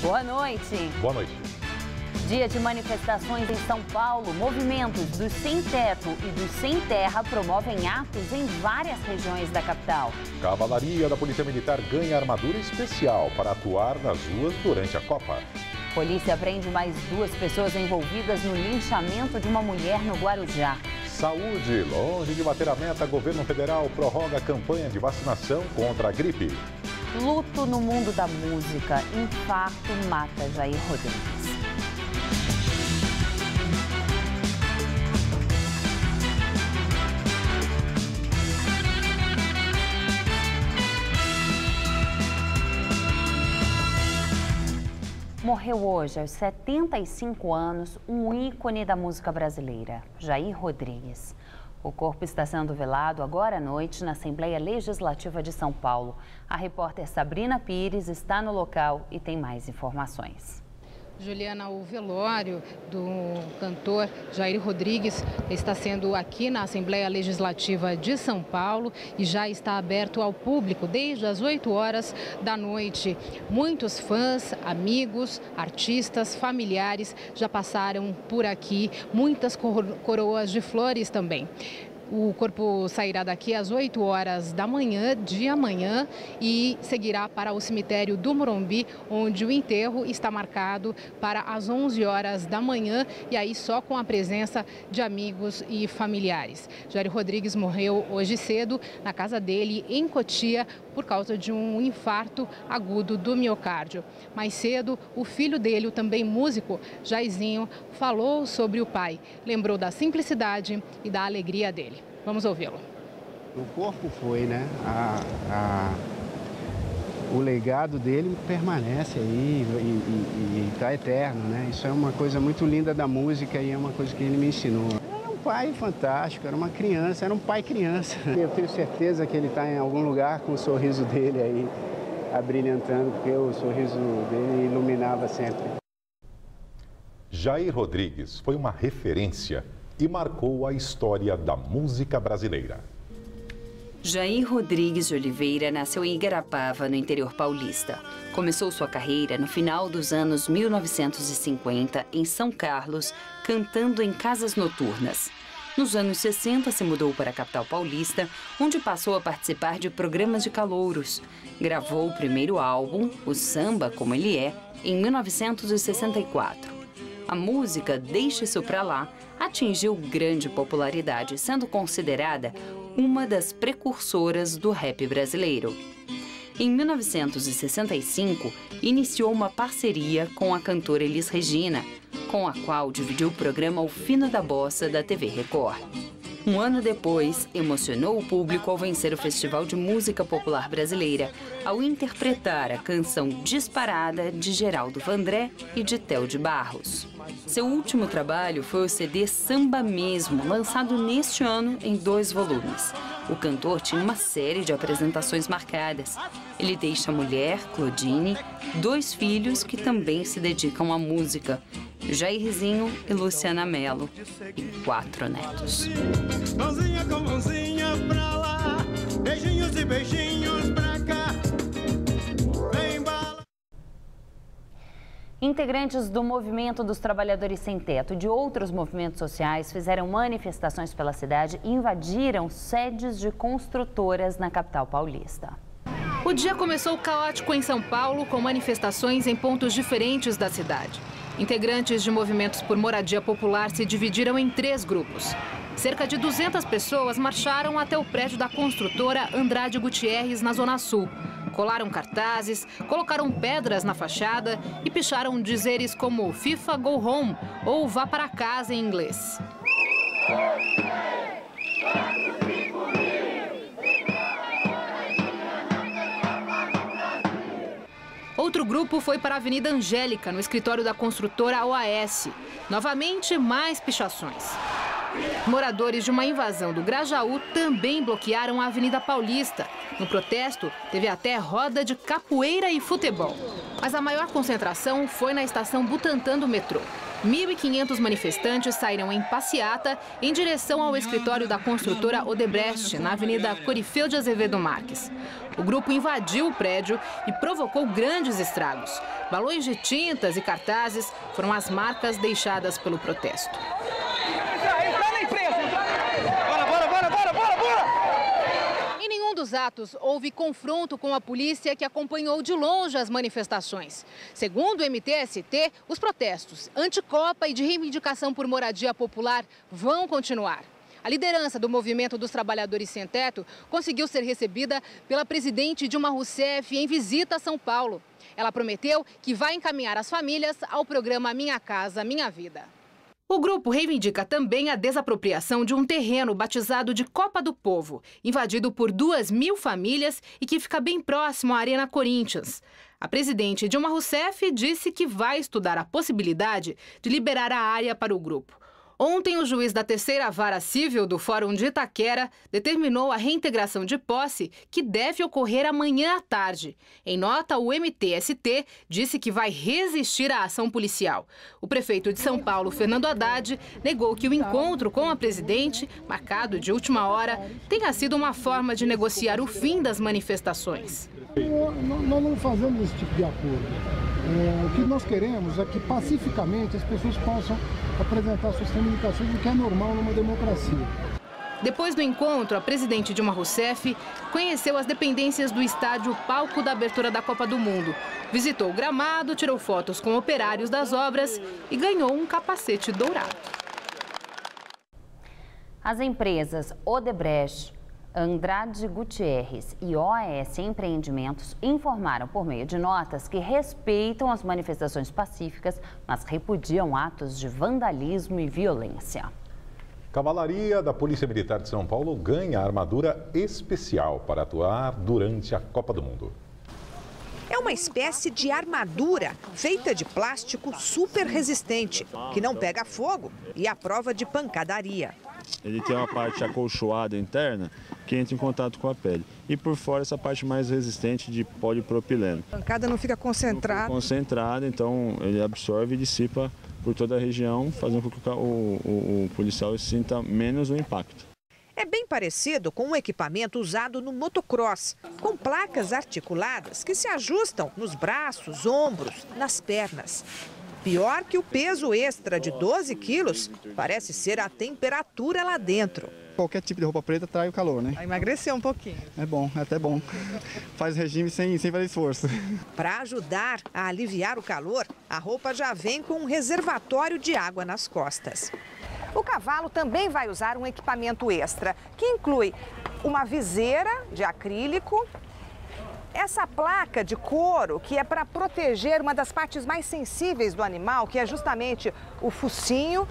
Boa noite. Boa noite. Dia de manifestações em São Paulo. Movimentos dos sem teto e dos sem terra promovem atos em várias regiões da capital. Cavalaria da Polícia Militar ganha armadura especial para atuar nas ruas durante a Copa. Polícia prende mais duas pessoas envolvidas no linchamento de uma mulher no Guarujá. Saúde, longe de bater a meta, governo federal prorroga a campanha de vacinação contra a gripe. Luto no mundo da música. Infarto mata Jair Rodrigues. Morreu hoje, aos 75 anos, um ícone da música brasileira, Jair Rodrigues. O corpo está sendo velado agora à noite na Assembleia Legislativa de São Paulo. A repórter Sabrina Pires está no local e tem mais informações. Juliana, o velório do cantor Jair Rodrigues está sendo aqui na Assembleia Legislativa de São Paulo e já está aberto ao público desde as 8 horas da noite. Muitos fãs, amigos, artistas, familiares já passaram por aqui, muitas coroas de flores também. O corpo sairá daqui às 8 horas da manhã de amanhã e seguirá para o cemitério do Morumbi, onde o enterro está marcado para as 11 horas da manhã e aí só com a presença de amigos e familiares. Jair Rodrigues morreu hoje cedo na casa dele em Cotia por causa de um infarto agudo do miocárdio. Mais cedo, o filho dele, o também músico, Jairzinho, falou sobre o pai, lembrou da simplicidade e da alegria dele. Vamos ouvi-lo. O corpo foi, né? A, a, o legado dele permanece aí e está eterno, né? Isso é uma coisa muito linda da música e é uma coisa que ele me ensinou. Era um pai fantástico, era uma criança, era um pai criança. Eu tenho certeza que ele está em algum lugar com o sorriso dele aí abrilhantando, porque o sorriso dele iluminava sempre. Jair Rodrigues foi uma referência e marcou a história da música brasileira. Jair Rodrigues de Oliveira nasceu em Igarapava, no interior paulista. Começou sua carreira no final dos anos 1950 em São Carlos, cantando em casas noturnas. Nos anos 60, se mudou para a capital paulista, onde passou a participar de programas de calouros. Gravou o primeiro álbum, O Samba Como Ele É, em 1964. A música Deixe Isso Pra Lá atingiu grande popularidade, sendo considerada uma das precursoras do rap brasileiro. Em 1965, iniciou uma parceria com a cantora Elis Regina, com a qual dividiu o programa O Fino da Bossa da TV Record. Um ano depois, emocionou o público ao vencer o Festival de Música Popular Brasileira, ao interpretar a canção Disparada de Geraldo Vandré e de Theo de Barros. Seu último trabalho foi o CD Samba Mesmo, lançado neste ano em dois volumes. O cantor tinha uma série de apresentações marcadas. Ele deixa a mulher, Claudine, dois filhos que também se dedicam à música, Jairzinho e Luciana Mello, e quatro netos. Mãozinha com mãozinha pra lá, beijinhos e beijinhos pra cá. Integrantes do Movimento dos Trabalhadores Sem Teto e de outros movimentos sociais fizeram manifestações pela cidade e invadiram sedes de construtoras na capital paulista. O dia começou caótico em São Paulo, com manifestações em pontos diferentes da cidade. Integrantes de movimentos por moradia popular se dividiram em três grupos. Cerca de 200 pessoas marcharam até o prédio da construtora Andrade Gutierrez, na Zona Sul. Colaram cartazes, colocaram pedras na fachada e picharam dizeres como FIFA Go Home ou Vá para casa em inglês. Outro grupo foi para a Avenida Angélica, no escritório da construtora OAS. Novamente, mais pichações. Moradores de uma invasão do Grajaú também bloquearam a Avenida Paulista. No protesto, teve até roda de capoeira e futebol. Mas a maior concentração foi na estação Butantã do metrô. 1.500 manifestantes saíram em passeata em direção ao escritório da construtora Odebrecht, na Avenida Corifeu de Azevedo Marques. O grupo invadiu o prédio e provocou grandes estragos. Balões de tintas e cartazes foram as marcas deixadas pelo protesto. Dos atos, houve confronto com a polícia que acompanhou de longe as manifestações. Segundo o MTST, os protestos anti-Copa e de reivindicação por moradia popular vão continuar. A liderança do Movimento dos Trabalhadores Sem Teto conseguiu ser recebida pela presidente Dilma Rousseff em visita a São Paulo. Ela prometeu que vai encaminhar as famílias ao programa Minha Casa Minha Vida. O grupo reivindica também a desapropriação de um terreno batizado de Copa do Povo, invadido por duas mil famílias e que fica bem próximo à Arena Corinthians. A presidente Dilma Rousseff disse que vai estudar a possibilidade de liberar a área para o grupo. Ontem, o juiz da terceira vara civil do Fórum de Itaquera determinou a reintegração de posse, que deve ocorrer amanhã à tarde. Em nota, o MTST disse que vai resistir à ação policial. O prefeito de São Paulo, Fernando Haddad, negou que o encontro com a presidente, marcado de última hora, tenha sido uma forma de negociar o fim das manifestações. Nós não fazemos esse tipo de acordo. É, o que nós queremos é que pacificamente as pessoas possam apresentar suas reivindicações, o que é normal numa democracia. Depois do encontro, a presidente Dilma Rousseff conheceu as dependências do estádio palco da abertura da Copa do Mundo. Visitou o gramado, tirou fotos com operários das obras e ganhou um capacete dourado. As empresas Odebrecht, Andrade Gutierrez e OAS Empreendimentos informaram por meio de notas que respeitam as manifestações pacíficas, mas repudiam atos de vandalismo e violência. Cavalaria da Polícia Militar de São Paulo ganha armadura especial para atuar durante a Copa do Mundo. É uma espécie de armadura feita de plástico super resistente, que não pega fogo e à prova de pancadaria. Ele tem uma parte acolchoada interna que entra em contato com a pele. E por fora essa parte mais resistente de polipropileno. A pancada não fica concentrada? Não fica concentrada, então ele absorve e dissipa por toda a região, fazendo com que o, o, o policial sinta menos o impacto. É bem parecido com um equipamento usado no motocross, com placas articuladas que se ajustam nos braços, ombros, nas pernas. Pior que o peso extra de 12 quilos parece ser a temperatura lá dentro. Qualquer tipo de roupa preta trai o calor, né? Emagreceu um pouquinho. É bom, é até bom. Faz regime sem, sem fazer esforço. Para ajudar a aliviar o calor, a roupa já vem com um reservatório de água nas costas. O cavalo também vai usar um equipamento extra, que inclui uma viseira de acrílico, essa placa de couro, que é para proteger uma das partes mais sensíveis do animal, que é justamente o focinho,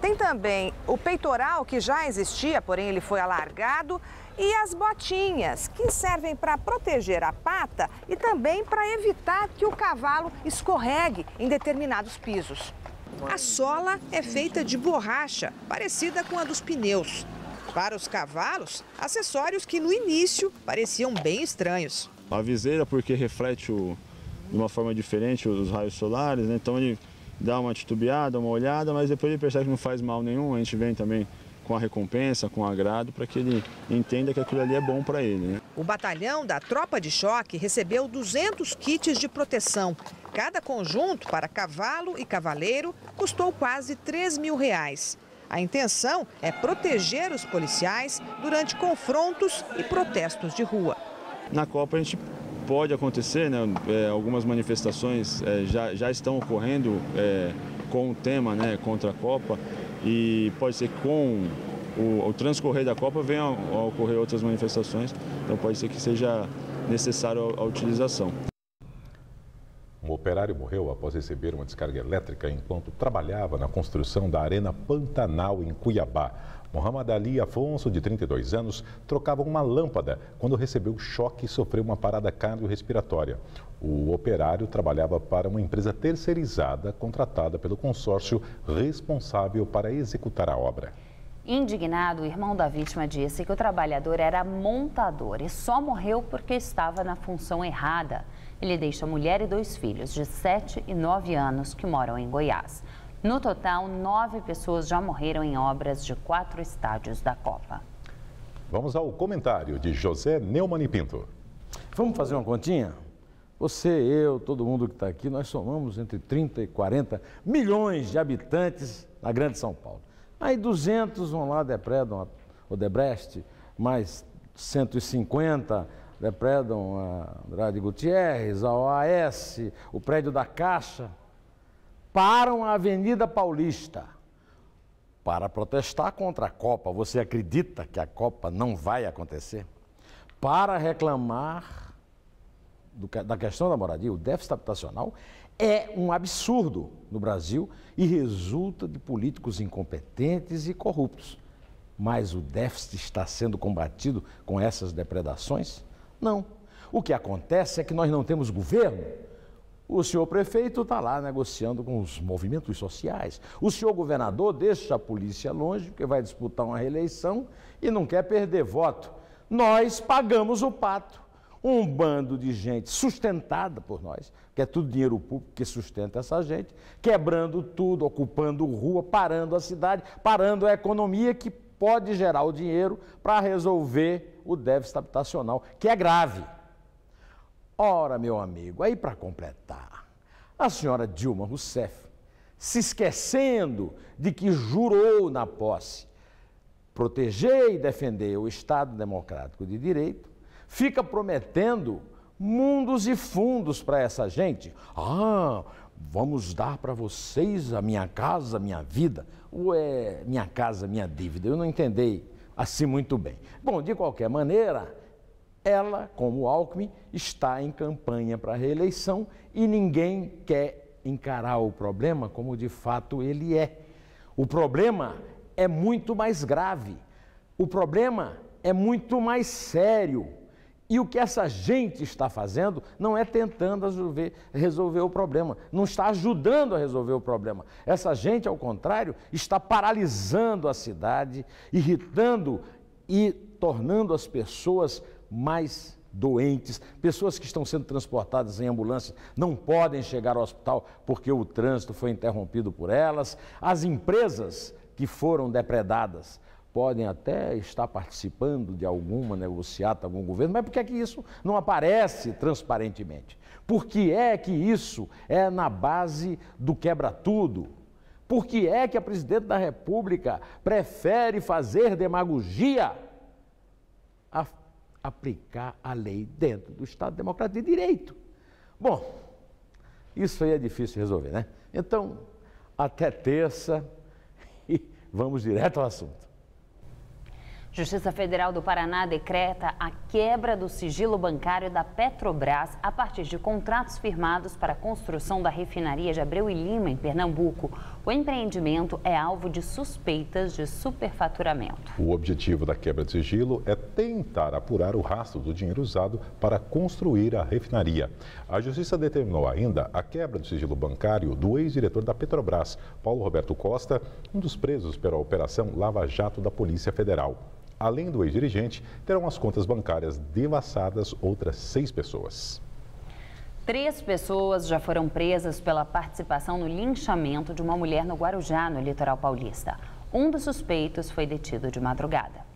tem também o peitoral, que já existia, porém ele foi alargado, e as botinhas, que servem para proteger a pata e também para evitar que o cavalo escorregue em determinados pisos. A sola é feita de borracha, parecida com a dos pneus. Para os cavalos, acessórios que no início pareciam bem estranhos. A viseira porque reflete o, de uma forma diferente os raios solares, né? então ele dá uma titubeada, uma olhada, mas depois ele percebe que não faz mal nenhum, a gente vem também com a recompensa, com o agrado, para que ele entenda que aquilo ali é bom para ele. Né? O batalhão da Tropa de Choque recebeu 200 kits de proteção. Cada conjunto para cavalo e cavaleiro custou quase 3 mil reais. A intenção é proteger os policiais durante confrontos e protestos de rua. Na Copa a gente pode acontecer, né, é, algumas manifestações é, já, já estão ocorrendo é, com o tema né, contra a Copa e pode ser que com o, o transcorrer da Copa venham a, ocorrer outras manifestações, então pode ser que seja necessário a, a utilização. Um operário morreu após receber uma descarga elétrica enquanto trabalhava na construção da Arena Pantanal, em Cuiabá. Mohamed Ali Afonso, de 32 anos, trocava uma lâmpada quando recebeu choque e sofreu uma parada cardiorrespiratória. O operário trabalhava para uma empresa terceirizada contratada pelo consórcio responsável para executar a obra. Indignado, o irmão da vítima disse que o trabalhador era montador e só morreu porque estava na função errada. Ele deixa mulher e dois filhos de 7 e 9 anos que moram em Goiás. No total, nove pessoas já morreram em obras de quatro estádios da Copa. Vamos ao comentário de José Neumann e Pinto. Vamos fazer uma continha? Você, eu, todo mundo que está aqui, nós somamos entre 30 e 40 milhões de habitantes na Grande São Paulo. Aí 200 vão lá, depredam o Debrecht, mais 150 depredam a Andrade Gutierrez, a OAS, o prédio da Caixa, param a Avenida Paulista para protestar contra a Copa. Você acredita que a Copa não vai acontecer? Para reclamar do, da questão da moradia, o déficit habitacional, é um absurdo no Brasil e resulta de políticos incompetentes e corruptos. Mas o déficit está sendo combatido com essas depredações? Não. O que acontece é que nós não temos governo. O senhor prefeito está lá negociando com os movimentos sociais. O senhor governador deixa a polícia longe, porque vai disputar uma reeleição e não quer perder voto. Nós pagamos o pato um bando de gente sustentada por nós, que é tudo dinheiro público que sustenta essa gente, quebrando tudo, ocupando rua, parando a cidade, parando a economia que pode gerar o dinheiro para resolver o déficit habitacional, que é grave. Ora, meu amigo, aí para completar, a senhora Dilma Rousseff, se esquecendo de que jurou na posse proteger e defender o Estado Democrático de Direito, fica prometendo mundos e fundos para essa gente. Ah, vamos dar para vocês a minha casa, minha vida. Ou é minha casa, minha dívida? Eu não entendi assim muito bem. Bom, de qualquer maneira, ela, como Alckmin, está em campanha para a reeleição e ninguém quer encarar o problema como de fato ele é. O problema é muito mais grave. O problema é muito mais sério. E o que essa gente está fazendo não é tentando resolver, resolver, o problema, não está ajudando a resolver o problema. Essa gente, ao contrário, está paralisando a cidade, irritando e tornando as pessoas mais doentes, pessoas que estão sendo transportadas em ambulância não podem chegar ao hospital porque o trânsito foi interrompido por elas, as empresas que foram depredadas podem até estar participando de alguma negociata, algum governo, mas por que é que isso não aparece transparentemente? Por que é que isso é na base do quebra-tudo? Por que é que a presidente da República prefere fazer demagogia aplicar a lei dentro do Estado Democrático de Direito? Bom, isso aí é difícil resolver, né? Então, até terça e vamos direto ao assunto. Justiça Federal do Paraná decreta a quebra do sigilo bancário da Petrobras a partir de contratos firmados para a construção da refinaria de Abreu e Lima, em Pernambuco. O empreendimento é alvo de suspeitas de superfaturamento. O objetivo da quebra de sigilo é tentar apurar o rastro do dinheiro usado para construir a refinaria. A Justiça determinou ainda a quebra do sigilo bancário do ex-diretor da Petrobras, Paulo Roberto Costa, um dos presos pela Operação Lava Jato da Polícia Federal. Além do ex-dirigente, terão as contas bancárias devassadas outras seis pessoas. Três pessoas já foram presas pela participação no linchamento de uma mulher no Guarujá, no litoral paulista. Um dos suspeitos foi detido de madrugada.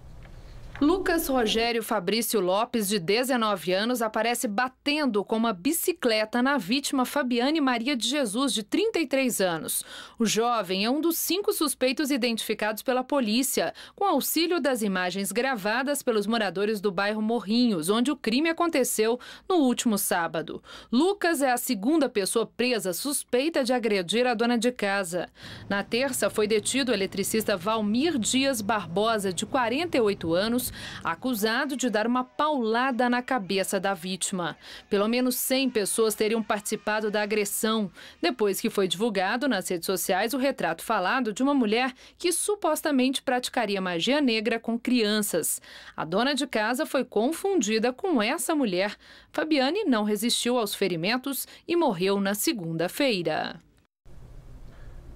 Lucas Rogério Fabrício Lopes, de 19 anos, aparece batendo com uma bicicleta na vítima Fabiane Maria de Jesus, de 33 anos. O jovem é um dos cinco suspeitos identificados pela polícia, com auxílio das imagens gravadas pelos moradores do bairro Morrinhos, onde o crime aconteceu no último sábado. Lucas é a segunda pessoa presa suspeita de agredir a dona de casa. Na terça, foi detido o eletricista Valmir Dias Barbosa, de 48 anos acusado de dar uma paulada na cabeça da vítima. Pelo menos 100 pessoas teriam participado da agressão, depois que foi divulgado nas redes sociais o retrato falado de uma mulher que supostamente praticaria magia negra com crianças. A dona de casa foi confundida com essa mulher. Fabiane não resistiu aos ferimentos e morreu na segunda-feira.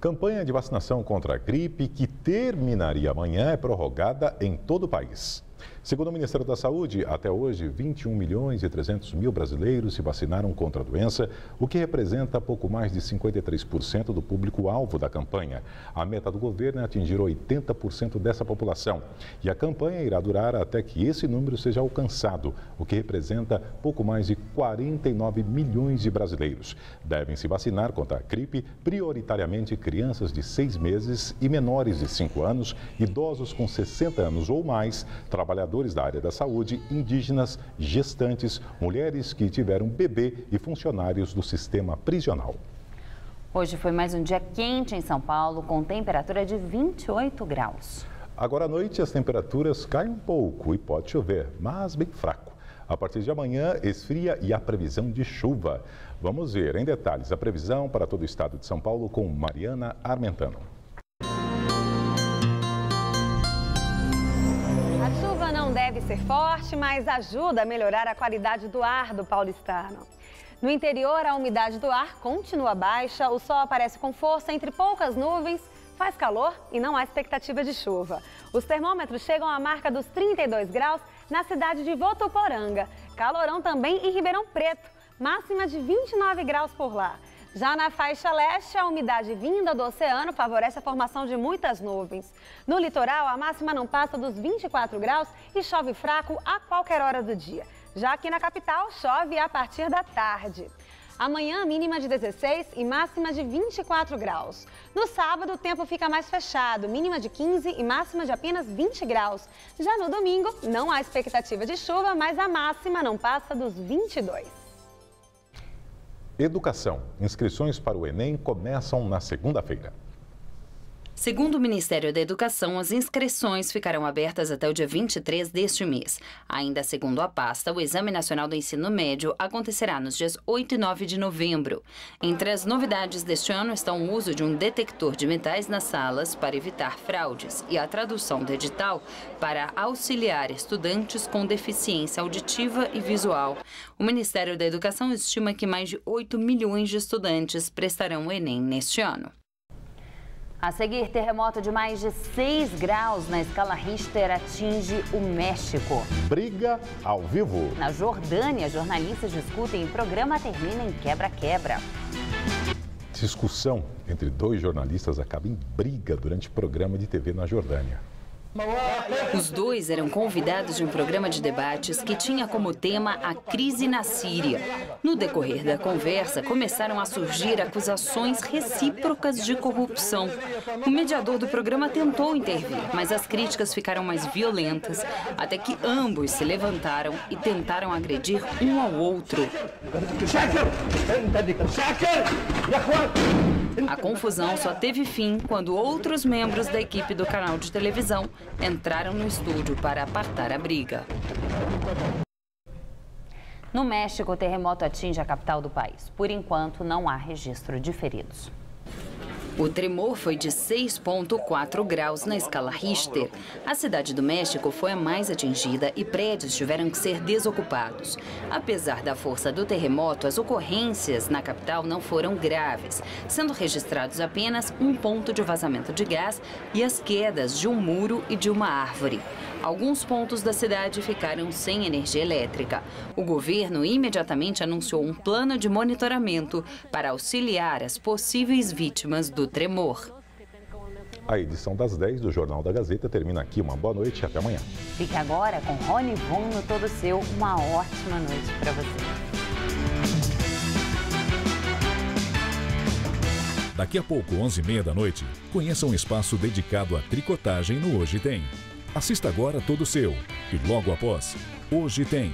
Campanha de vacinação contra a gripe, que terminaria amanhã, é prorrogada em todo o país. Segundo o Ministério da Saúde, até hoje, 21 milhões e 300 mil brasileiros se vacinaram contra a doença, o que representa pouco mais de 53% do público-alvo da campanha. A meta do governo é atingir 80% dessa população. E a campanha irá durar até que esse número seja alcançado, o que representa pouco mais de 49 milhões de brasileiros. Devem se vacinar contra a gripe, prioritariamente crianças de 6 meses e menores de 5 anos, idosos com 60 anos ou mais, trabalhadores trabalhadores da área da saúde, indígenas, gestantes, mulheres que tiveram bebê e funcionários do sistema prisional. Hoje foi mais um dia quente em São Paulo, com temperatura de 28 graus. Agora à noite as temperaturas caem um pouco e pode chover, mas bem fraco. A partir de amanhã, esfria e há previsão de chuva. Vamos ver em detalhes a previsão para todo o estado de São Paulo com Mariana Armentano. Forte, mas ajuda a melhorar a qualidade do ar do paulistano. No interior, a umidade do ar continua baixa, o sol aparece com força entre poucas nuvens, faz calor e não há expectativa de chuva. Os termômetros chegam à marca dos 32 graus na cidade de Votuporanga. Calorão também em Ribeirão Preto, máxima de 29 graus por lá. Já na faixa leste, a umidade vinda do oceano favorece a formação de muitas nuvens. No litoral, a máxima não passa dos 24 graus e chove fraco a qualquer hora do dia. Já aqui na capital, chove a partir da tarde. Amanhã, mínima de 16 e máxima de 24 graus. No sábado, o tempo fica mais fechado, mínima de 15 e máxima de apenas 20 graus. Já no domingo, não há expectativa de chuva, mas a máxima não passa dos 22. Educação. Inscrições para o Enem começam na segunda-feira. Segundo o Ministério da Educação, as inscrições ficarão abertas até o dia 23 deste mês. Ainda segundo a pasta, o Exame Nacional do Ensino Médio acontecerá nos dias 8 e 9 de novembro. Entre as novidades deste ano estão o uso de um detector de metais nas salas para evitar fraudes e a tradução do edital para auxiliar estudantes com deficiência auditiva e visual. O Ministério da Educação estima que mais de 8 milhões de estudantes prestarão o Enem neste ano. A seguir, terremoto de mais de 6 graus na escala Richter atinge o México. Briga ao vivo. Na Jordânia, jornalistas discutem e programa termina em quebra-quebra. Discussão entre dois jornalistas acaba em briga durante programa de TV na Jordânia. Os dois eram convidados de um programa de debates que tinha como tema a crise na Síria. No decorrer da conversa, começaram a surgir acusações recíprocas de corrupção. O mediador do programa tentou intervir, mas as críticas ficaram mais violentas, até que ambos se levantaram e tentaram agredir um ao outro. A confusão só teve fim quando outros membros da equipe do canal de televisão entraram no estúdio para apartar a briga. No México, o terremoto atinge a capital do país. Por enquanto, não há registro de feridos. O tremor foi de 6,4 graus na escala Richter. A cidade do México foi a mais atingida e prédios tiveram que ser desocupados. Apesar da força do terremoto, as ocorrências na capital não foram graves, sendo registrados apenas um ponto de vazamento de gás e as quedas de um muro e de uma árvore. Alguns pontos da cidade ficaram sem energia elétrica. O governo imediatamente anunciou um plano de monitoramento para auxiliar as possíveis vítimas do tremor. A edição das 10 do Jornal da Gazeta termina aqui. Uma boa noite e até amanhã. Fique agora com Rony Von no Todo Seu. Uma ótima noite para você. Daqui a pouco, 11h30 da noite, conheça um espaço dedicado à tricotagem no Hoje Tem. Assista agora todo seu. E logo após, Hoje Tem